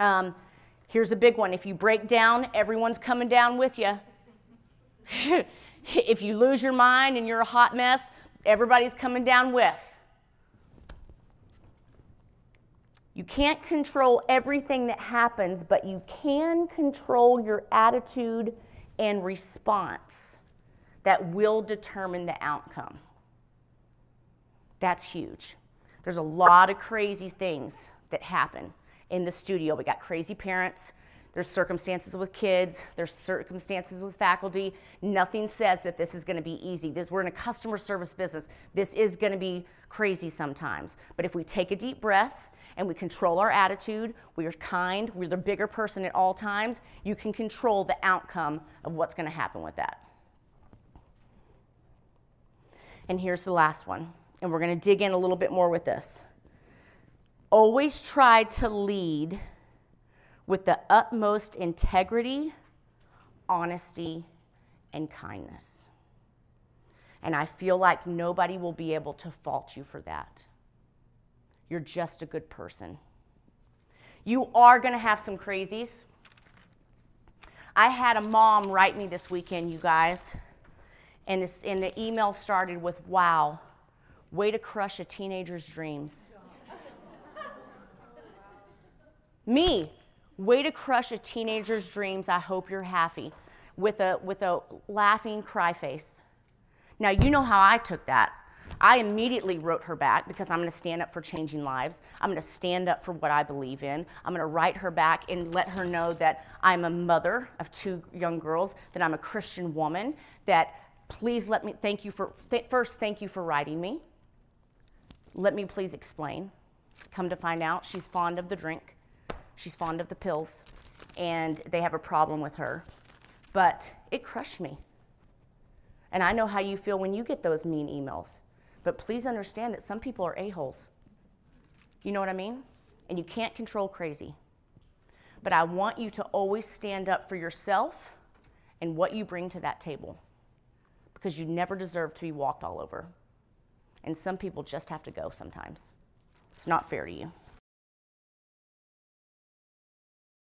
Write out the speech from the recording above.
Um, here's a big one if you break down, everyone's coming down with you. if you lose your mind and you're a hot mess, everybody's coming down with. You can't control everything that happens, but you can control your attitude and response that will determine the outcome. That's huge. There's a lot of crazy things that happen in the studio. We got crazy parents, there's circumstances with kids, there's circumstances with faculty. Nothing says that this is going to be easy. This, we're in a customer service business. This is going to be crazy sometimes. But if we take a deep breath and we control our attitude, we are kind, we're the bigger person at all times, you can control the outcome of what's going to happen with that. And here's the last one, and we're going to dig in a little bit more with this. Always try to lead with the utmost integrity, honesty, and kindness. And I feel like nobody will be able to fault you for that. You're just a good person. You are going to have some crazies. I had a mom write me this weekend, you guys, and, this, and the email started with, Wow, way to crush a teenager's dreams. Me, way to crush a teenager's dreams. I hope you're happy. With a, with a laughing cry face. Now, you know how I took that. I immediately wrote her back because I'm going to stand up for changing lives. I'm going to stand up for what I believe in. I'm going to write her back and let her know that I'm a mother of two young girls, that I'm a Christian woman, that please let me thank you for th- first thank you for writing me. Let me please explain. Come to find out she's fond of the drink. She's fond of the pills and they have a problem with her. But it crushed me. And I know how you feel when you get those mean emails. But please understand that some people are a-holes. You know what I mean? And you can't control crazy. But I want you to always stand up for yourself and what you bring to that table because you never deserve to be walked all over. And some people just have to go sometimes. It's not fair to you.